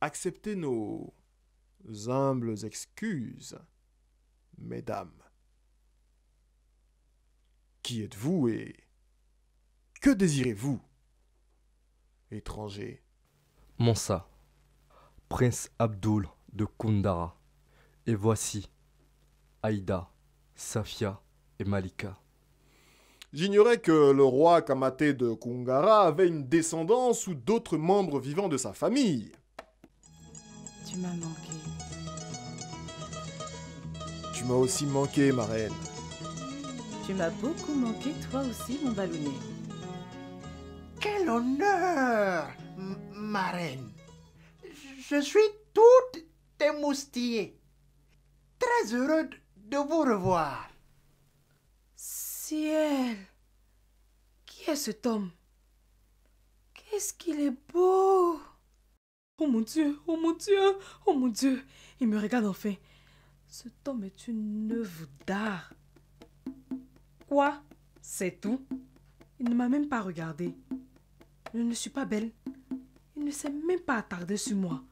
acceptez nos humbles excuses, mesdames. Qui êtes-vous et que désirez-vous, étranger? Monsa, prince Abdul de Kundara. Et voici Aïda, Safia et Malika. J'ignorais que le roi Kamaté de Kungara avait une descendance ou d'autres membres vivants de sa famille. Tu m'as manqué. Tu m'as aussi manqué, ma reine. Tu m'as beaucoup manqué, toi aussi, mon ballonnet. Quel honneur, ma reine. Je suis tout émoustillé. Très heureux de- de vous revoir. Ciel Qui est cet homme? Qu'est-ce qu'il est beau Oh mon Dieu, oh mon Dieu, oh mon Dieu Il me regarde enfin. Cet homme est une œuvre d'art. Quoi? C'est tout? Il ne m'a même pas regardé. Je ne suis pas belle. Il ne s'est même pas attardé sur moi.